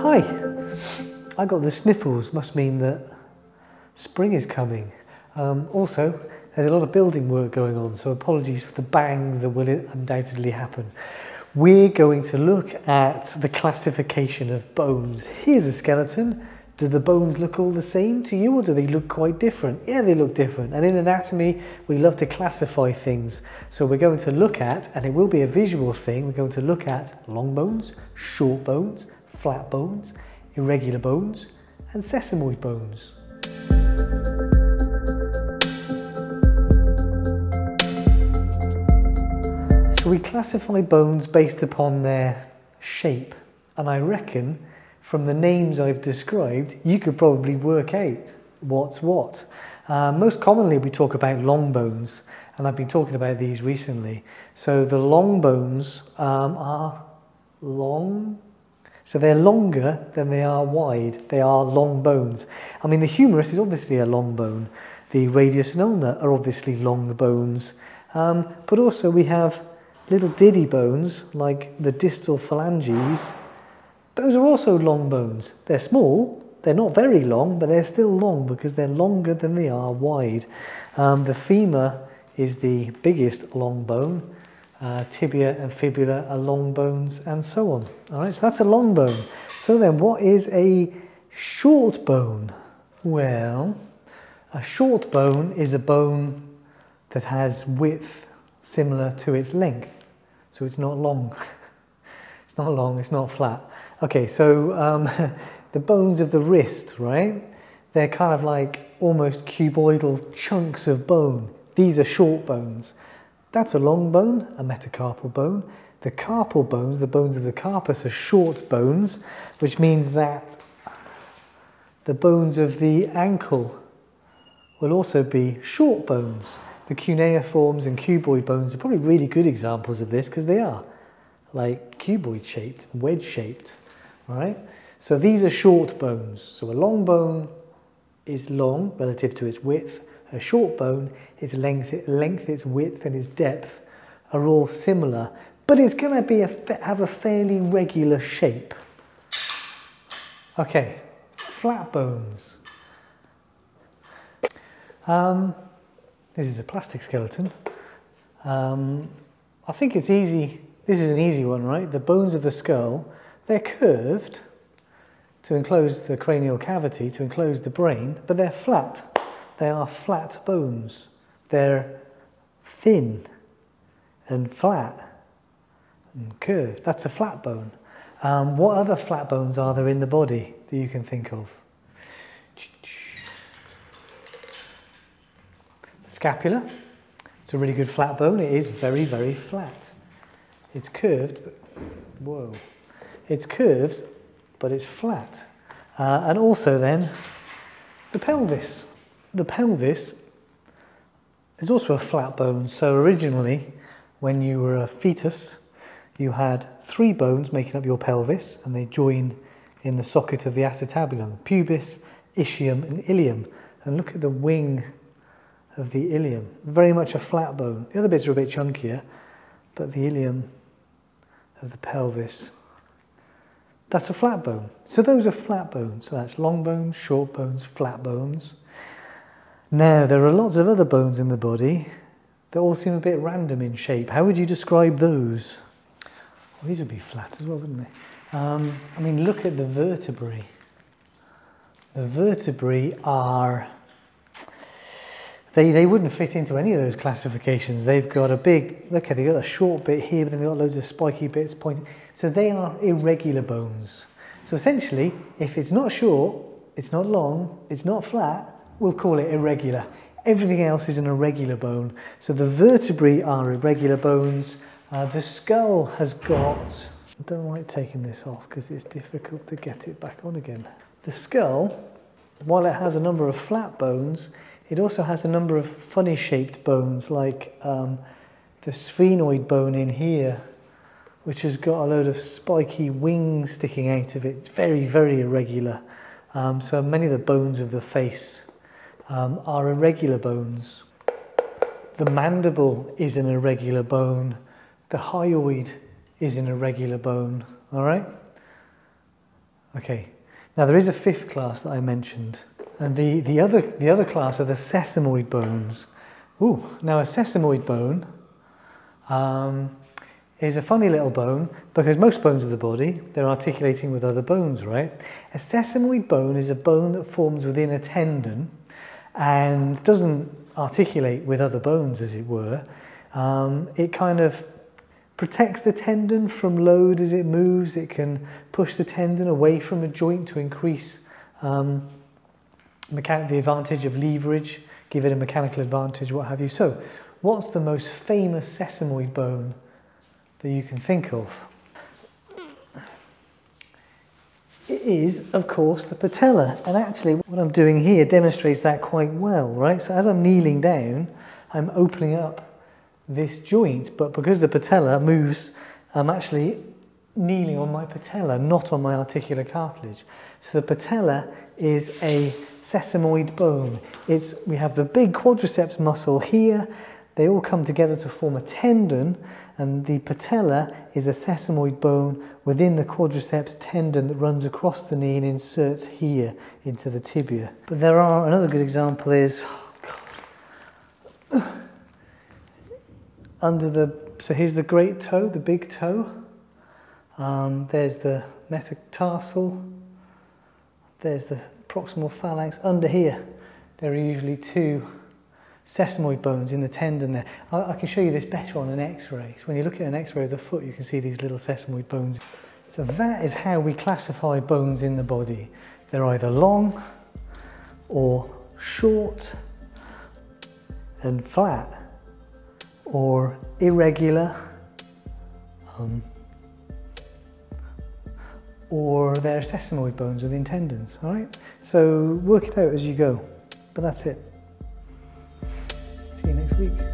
Hi, I got the sniffles, must mean that spring is coming. Um, also, there's a lot of building work going on, so apologies for the bang that will undoubtedly happen. We're going to look at the classification of bones. Here's a skeleton. Do the bones look all the same to you or do they look quite different? Yeah, they look different. And in anatomy, we love to classify things. So we're going to look at, and it will be a visual thing, we're going to look at long bones, short bones, flat bones, irregular bones, and sesamoid bones. So we classify bones based upon their shape. And I reckon from the names I've described, you could probably work out what's what. Uh, most commonly, we talk about long bones, and I've been talking about these recently. So the long bones um, are long, so they're longer than they are wide. They are long bones. I mean, the humerus is obviously a long bone. The radius and ulna are obviously long bones. Um, but also we have little diddy bones like the distal phalanges those are also long bones. They're small, they're not very long, but they're still long because they're longer than they are wide. Um, the femur is the biggest long bone. Uh, tibia and fibula are long bones and so on. All right, so that's a long bone. So then what is a short bone? Well, a short bone is a bone that has width similar to its length. So it's not long. it's not long, it's not flat. Okay, so um, the bones of the wrist, right? They're kind of like almost cuboidal chunks of bone. These are short bones. That's a long bone, a metacarpal bone. The carpal bones, the bones of the carpus, are short bones, which means that the bones of the ankle will also be short bones. The cuneiforms and cuboid bones are probably really good examples of this because they are like cuboid shaped, wedge shaped right? So these are short bones. So a long bone is long relative to its width. A short bone, its length, its length, its width, and its depth are all similar, but it's going to be a, have a fairly regular shape. Okay, flat bones. Um, this is a plastic skeleton. Um, I think it's easy. This is an easy one, right? The bones of the skull they're curved to enclose the cranial cavity, to enclose the brain, but they're flat. They are flat bones. They're thin and flat and curved. That's a flat bone. Um, what other flat bones are there in the body that you can think of? Scapula. It's a really good flat bone. It is very, very flat. It's curved, but whoa. It's curved, but it's flat. Uh, and also then, the pelvis. The pelvis is also a flat bone. So originally, when you were a fetus, you had three bones making up your pelvis, and they join in the socket of the acetabulum, pubis, ischium, and ilium. And look at the wing of the ilium, very much a flat bone. The other bits are a bit chunkier, but the ilium of the pelvis that's a flat bone. So those are flat bones. So that's long bones, short bones, flat bones. Now, there are lots of other bones in the body that all seem a bit random in shape. How would you describe those? Well, these would be flat as well, wouldn't they? Um, I mean, look at the vertebrae. The vertebrae are, they, they wouldn't fit into any of those classifications. They've got a big, look at, they've got a short bit here, but then they've got loads of spiky bits pointing. So they are irregular bones. So essentially, if it's not short, it's not long, it's not flat, we'll call it irregular. Everything else is an irregular bone. So the vertebrae are irregular bones. Uh, the skull has got, I don't like taking this off because it's difficult to get it back on again. The skull, while it has a number of flat bones, it also has a number of funny shaped bones like um, the sphenoid bone in here which has got a load of spiky wings sticking out of it. It's very, very irregular. Um, so many of the bones of the face um, are irregular bones. The mandible is an irregular bone. The hyoid is an irregular bone, all right? Okay, now there is a fifth class that I mentioned, and the, the, other, the other class are the sesamoid bones. Ooh, now a sesamoid bone um, is a funny little bone because most bones of the body, they're articulating with other bones, right? A sesamoid bone is a bone that forms within a tendon and doesn't articulate with other bones, as it were. Um, it kind of protects the tendon from load as it moves. It can push the tendon away from a joint to increase um, the advantage of leverage, give it a mechanical advantage, what have you. So, what's the most famous sesamoid bone that you can think of? It is, of course, the patella. And actually, what I'm doing here demonstrates that quite well, right? So as I'm kneeling down, I'm opening up this joint, but because the patella moves, I'm actually kneeling on my patella, not on my articular cartilage. So the patella is a sesamoid bone. It's, we have the big quadriceps muscle here, they all come together to form a tendon, and the patella is a sesamoid bone within the quadriceps tendon that runs across the knee and inserts here into the tibia. But there are, another good example is, oh under the, so here's the great toe, the big toe. Um, there's the metatarsal. There's the proximal phalanx. Under here, there are usually two sesamoid bones in the tendon there. I, I can show you this better on an x-ray. So when you look at an x-ray of the foot, you can see these little sesamoid bones. So that is how we classify bones in the body. They're either long or short and flat or irregular um, or they're sesamoid bones within tendons, all right? So work it out as you go, but that's it. See you next week.